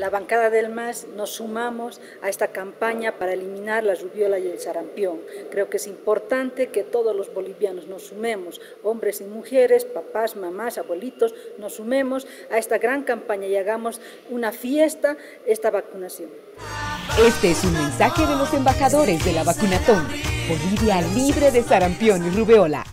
la bancada del MAS nos sumamos a esta campaña para eliminar la rubiola y el sarampión. Creo que es importante que todos los bolivianos nos sumemos, hombres y mujeres, papás, mamás, abuelitos, nos sumemos a esta gran campaña y hagamos una fiesta esta vacunación. Este es un mensaje de los embajadores de la vacunatón. Bolivia libre de sarampión y rubeola.